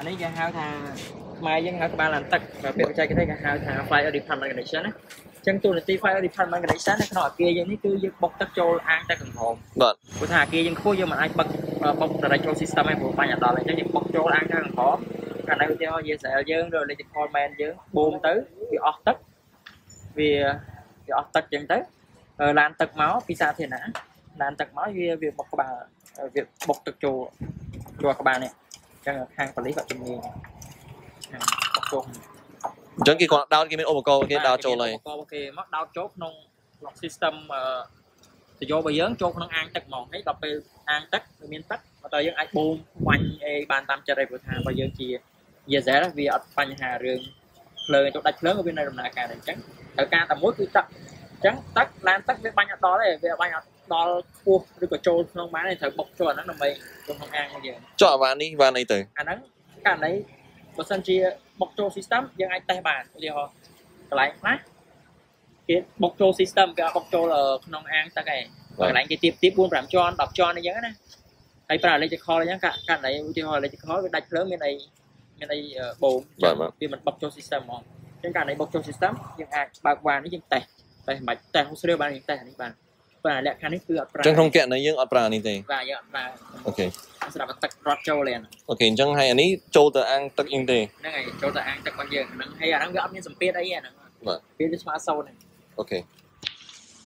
អានេះគេហៅថាខ្មែរយើងហៅក្បាលឡានទឹក và ពាក្យបច្ចេកទេសគេហៅថា fire department connection ណាអញ្ចឹងទូនាទី fire department connection នៅក្នុងអគារយើងនេះគឺយើងបុកទឹកចូលអាងទឹកក្រហមបាទព្រោះថាអគារយើងខ្ពស់យើងមិនអាចបឹកបុក direct ចូល system ឯងព្រោះបាញ់អត់ដល់អញ្ចឹងយើងបុកចូលអាងទឹកក្រហមកាលណាឧទាហរណ៍ ESL យើងឬ electrical man យើងបូមទៅវាអស់ទឹកវាវាអស់ទឹកអញ្ចឹងទៅឡានទឹកមកពីសាធារណៈឡានទឹកមកវាវាបុកក្បាលវាបុកទឹកចូលចូលក្បាលនេះអញ្ចឹងខាងប៉ូលីសគាត់ជំនាញហ្នឹងបុកចូលអញ្ចឹងគេគាត់ដោតគេមានឧបករណ៍គេដោតចូលហើយឧបករណ៍គេមកដោតចូលក្នុងក្នុង system អឺទៅយករបស់យើងចូលក្នុងអាងទឹកហ្មងហើយដល់ពេលអាងទឹកវាមានទឹកមកតើយើងអាចបូមវាញ់អីបានតាមចិត្តឯងព្រោះថារបស់យើងជា diesel វាអត់បញ្ហារឿងភ្លើងចូលដាច់ភ្លើងក៏វានៅដំណើរការដែរអញ្ចឹងត្រូវការតែមួយគឺទឹកអញ្ចឹងទឹកឡានទឹកវាបាញ់អត់ដល់ទេវាបាញ់អត់ដល់ខ្ពស់ឬក៏ចូលក្នុងបានទេត្រូវបុកចូលអាហ្នឹងដើម្បីចូលក្នុងអាងរបស់យើងចុះអាវ៉ានេះវ៉ានអីទៅអាហ្នឹងករណីបើសិនជាបុកចូល system យើងអាចតេស្តបានឧទាហរណ៍កន្លែងខ្លះគេបុកចូល system គេអត់បុកចូលក្នុងអាងទឹកឯងកន្លែងគេទៀបទៀប4 5ជាន់10ជាន់អីចឹងណាហើយប្រើ electrical អីចឹងករណីឧទាហរណ៍ electrical វាដាច់ភ្លើងមានអីមានអីបូមវាមិនបុកចូល system ហ្មងអញ្ចឹងករណីបុកចូល system យើងអាចបើកវ៉ាននេះយើងតេស្ត តេស្តមិនបាច់តេស្តស្រាវបានយើងតេស្តអានេះបានបាទលក្ខខណ្ឌនេះគឺអត់ប្រើអញ្ចឹងក្នុងករណីយើងអត់ប្រើនេះទេបាទយើងអត់ប្រើ OKសម្រាប់ទឹករត់ចូលទេអាហ្នឹង OK អញ្ចឹងហើយអានេះចូលទៅអាងទឹកអ៊ីងទេហ្នឹងហើយចូលទៅអាងទឹករបស់យើងហ្នឹងហើយអាហ្នឹងវាអត់មានសម្ពាធអីទេអាហ្នឹងបាទវាវាស្មើសូន្យហ្នឹងអូខេ